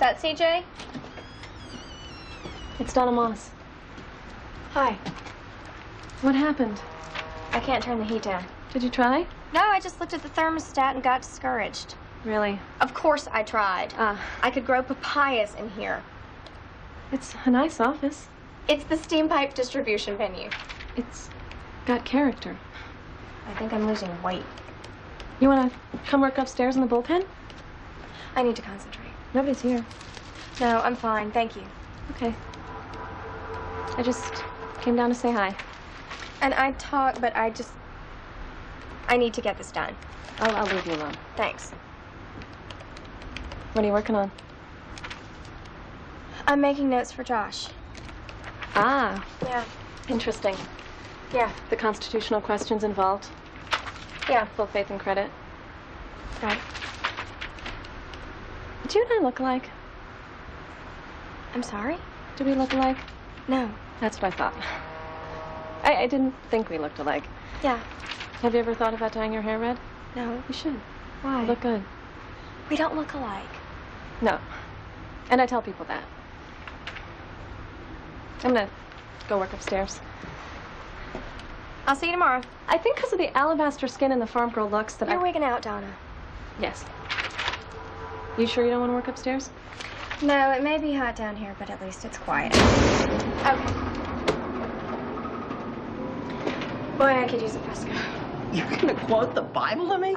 that CJ? It's Donna Moss. Hi. What happened? I can't turn the heat down. Did you try? No, I just looked at the thermostat and got discouraged. Really? Of course I tried. Ah, I could grow papayas in here. it's a nice office. It's the steam pipe distribution venue. It's got character. I think I'm losing weight. You want to come work upstairs in the bullpen? I need to concentrate. Nobody's here. No, I'm fine. Thank you. Okay. I just came down to say hi. And I'd talk, but I just. I need to get this done. I'll, I'll leave you alone. Thanks. What are you working on? I'm making notes for Josh. Ah, Yeah. interesting. Yeah. The constitutional questions involved. Yeah. Full faith and credit. Right. Do you and I look alike? I'm sorry? Do we look alike? No. That's what I thought. I, I didn't think we looked alike. Yeah. Have you ever thought about dyeing your hair red? No. You should. Why? You look good. we don't look alike. No. And I tell people that. I'm gonna go work upstairs. I'll see you tomorrow. I think because of the alabaster skin and the farm girl looks that You're I... wigging out, Donna. Yes. You sure you don't want to work upstairs? No, it may be hot down here, but at least it's quiet. Okay. Boy, I could use a Fresca. You're gonna quote the Bible to me?